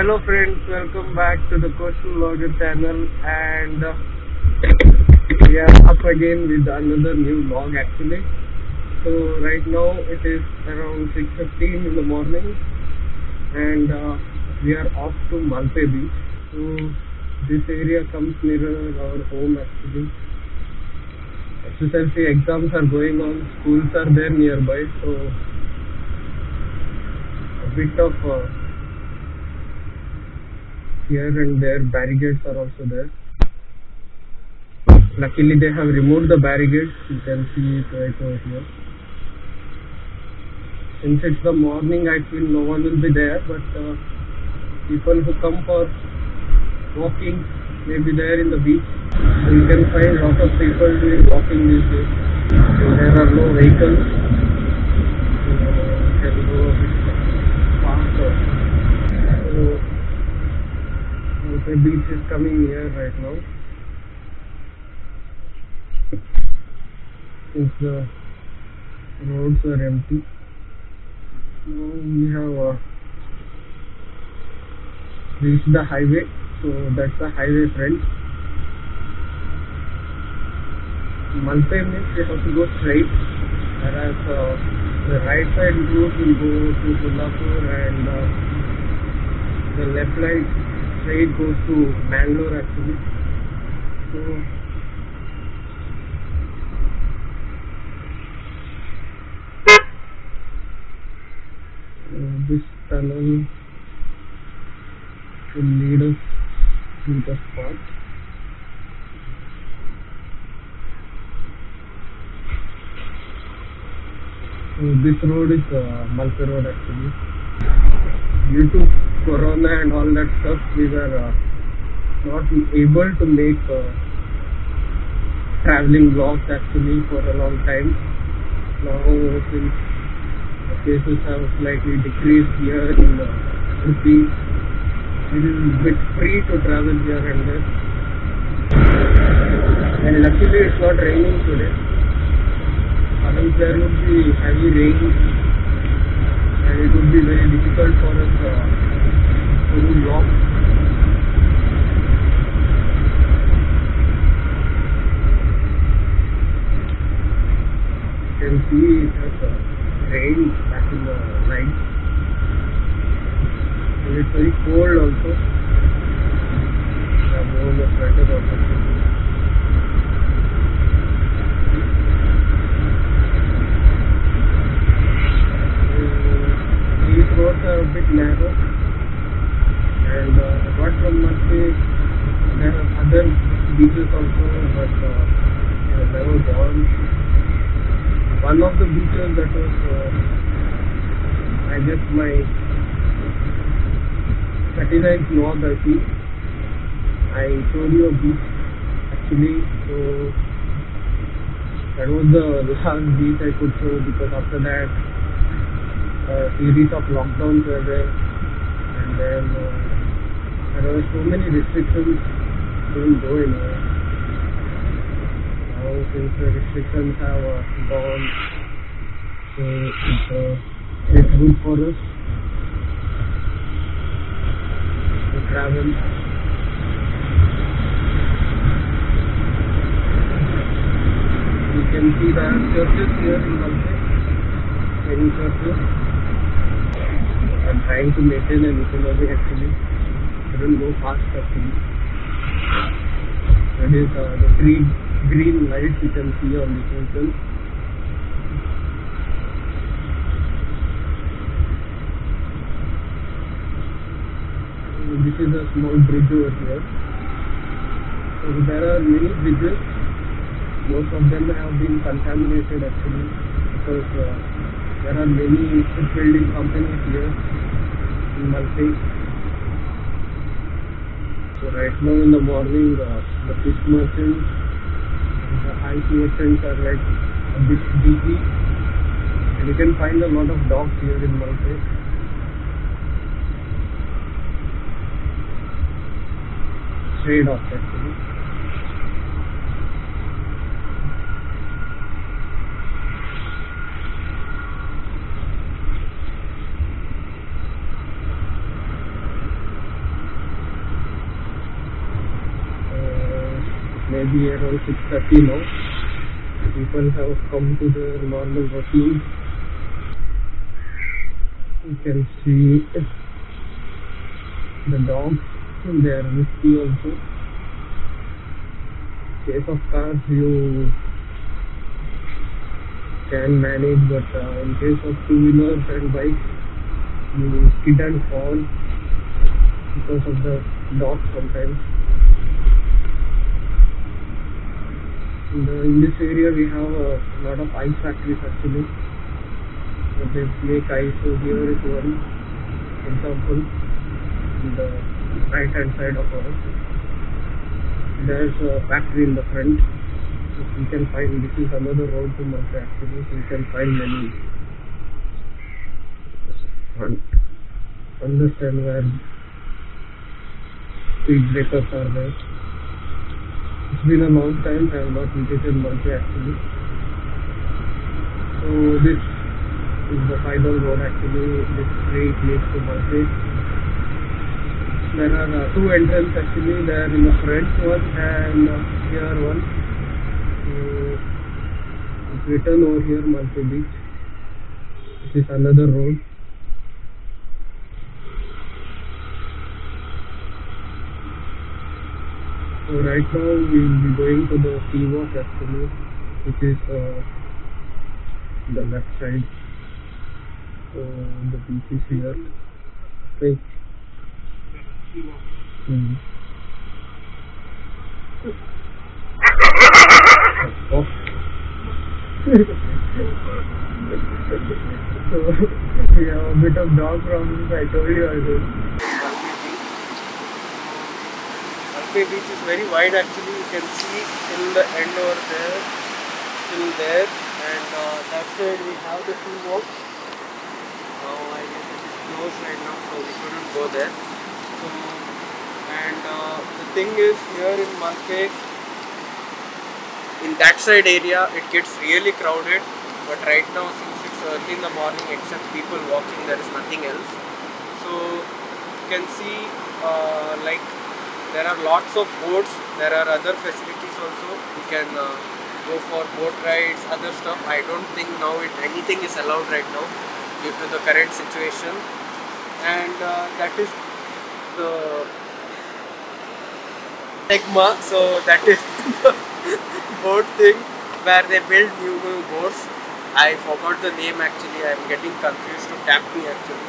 Hello friends, welcome back to the Coastal Vlogger channel and uh, we are up again with another new vlog actually. So right now it is around 6.15 in the morning and uh, we are off to Malpe Beach. So this area comes nearer our home actually. SSLC exams are going on, schools are there nearby so a bit of uh, here and there barricades are also there. Luckily they have removed the barricades, you can see it right over here. Since it's the morning I feel no one will be there but uh, people who come for walking may be there in the beach. So you can find lot of people doing walking these days. So there are no vehicles. So you can go a bit faster. So the beach is coming here right now. Since the roads are empty. Now we have uh, reached the highway. So that's the highway front. Malpe means you have to go straight. Whereas uh, the right side route will go to Kolhapur and uh, the left side straight goes to Bangalore actually. So uh, this tunnel will lead us to the spot. So this road is uh, Malpe Road actually. To Corona and all that stuff, we were uh, not able to make traveling vlogs actually for a long time. Now since the cases have slightly decreased here in uh, Udupi, it is a bit free to travel here and there. And luckily it's not raining today. Otherwise there would be heavy rain and it would be very difficult for us uh, to do vlogs. You can see it has uh, rained back in the and it's very cold also. I have worn a sweater also. these roads are a bit narrow and uh, there are other beaches also but uh, have never gone. One of the beaches that was uh, I guess my 39th north I think I showed you a beach actually so that was the last beach I could show because after that a series of lockdowns were there and then uh, there were so many restrictions couldn't go anywhere. Now since the restrictions have uh, gone so it's, uh, it's good for us to travel. You can see the churches here in Malpe, many churches. I'm trying to maintain an economy actually. Shouldn't go fast actually. That is uh, the green green lights you can see on the vehicle. This is a small bridge over here. So there are many bridges. Most of them have been contaminated actually because uh, there are many shipbuilding companies here in Malpe. So right now in the morning, uh, the fish merchants and the ice merchants are like a bit busy, and you can find a lot of dogs here in Malpe. Stray dogs actually. Maybe around 6.30 now. People have come to their normal routine. You can see the dogs in their whiskey also. Case of cars you can manage but uh, in case of two wheelers and bikes you skid and fall because of the dogs sometimes. In, in this area we have a lot of ice factories actually. So they make ice. So here is one example in the right hand side of us. There's a factory in the front. So you can find this is another road to Malpe actually. So you can find many front. Understand where speed breakers are there. It's been a long time I have not visited Malpe actually. So this is the final road actually. This straight leads to Malpe. There are uh, two entrances actually. There in the front one and uh, here one. So it's written over here Malpe Beach. This is another road. So right now we will be going to the walk actually, which is uh, the left side. So the beach is here. Okay. Hmm. Oh. so we have a bit of dog problems. I told you already. Malpe beach is very wide actually. You can see till the end over there, till there, and uh, that side we have the two walks Now I guess it is closed right now, so we couldn't go there. So, and uh, the thing is here in Malpe, in that side area, it gets really crowded. But right now, since it's early in the morning, except people walking, there is nothing else. So you can see uh, like there are lots of boats. There are other facilities also. You can uh, go for boat rides other stuff. I don't think now it anything is allowed right now due to the current situation. And uh, that is the Egma, so that is the boat thing where they build new new boats. I forgot the name actually. I'm getting confused to Tappi actually.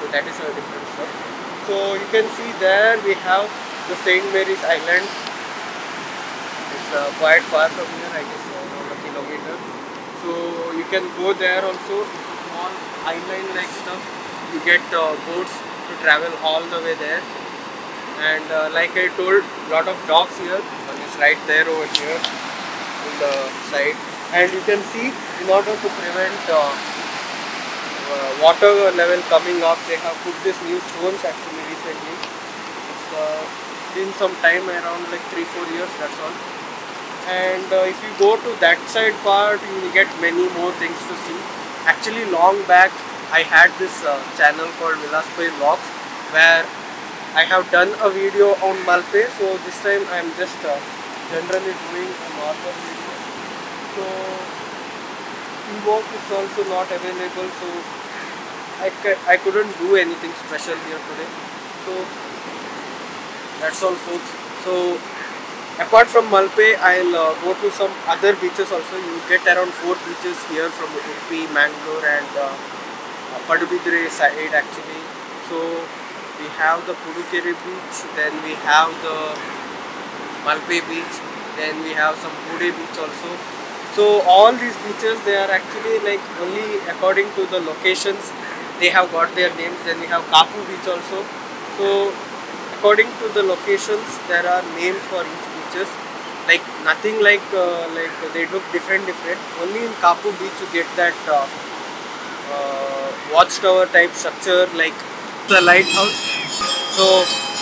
So that is a different stuff. So you can see there we have the St. Mary's Island. It's uh, quite far from here, I guess around a kilometer. So you can go there also. It's a small island like stuff. You get uh, boats to travel all the way there. And uh, like I told, a lot of docks here. One is right there over here in the side. And you can see, in order to prevent uh, uh, water level coming up, they have put this new stones actually recently. It's uh, been some time around like 3-4 years that's all. And uh, if you go to that side part you will get many more things to see. Actually long back I had this uh, channel called Vilaspai Vlogs where I have done a video on Malpe. So this time I am just uh, generally doing a normal video. So Ewok is also not available. So I, I couldn't do anything special here today. So that's all folks. So apart from Malpe I'll uh, go to some other beaches also. You get around four beaches here from Udupi, Mangalore and uh, Padubidri side actually. So we have the Padukere beach then we have the Malpe beach then we have some Pude beach also. So all these beaches they are actually like only according to the locations they have got their names. Then we have Kapu beach also. So according to the locations there are names for each beaches. Like nothing like uh, like they look different different. Only in Kapu beach you get that uh, uh, watchtower type structure like the lighthouse. So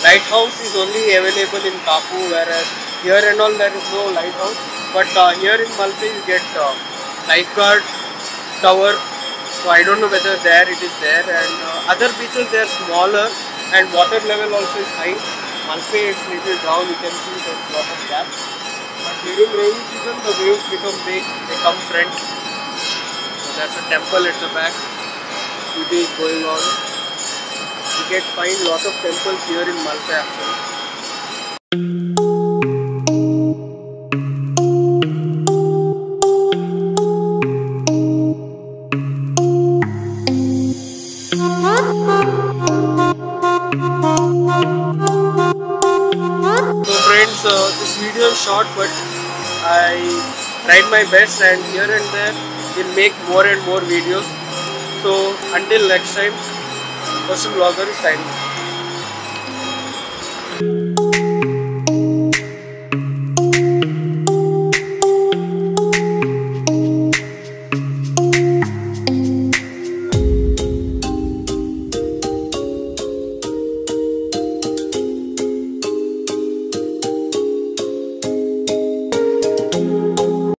lighthouse is only available in Kapu whereas here and all there is no lighthouse. But uh, here in Malpe you get uh, lifeguard tower. So I don't know whether there it is there. And uh, other beaches they are smaller and water level also is high. Malpe is little down, you can see there's lot of gaps. But during rainy season, the waves become big. They come front. So there's a temple at the back. Duty is going on. You get find lot of temples here in Malpe actually. So uh, this video is short but I tried my best and here and there we'll make more and more videos. So until next time Coastal Vlogger is signing.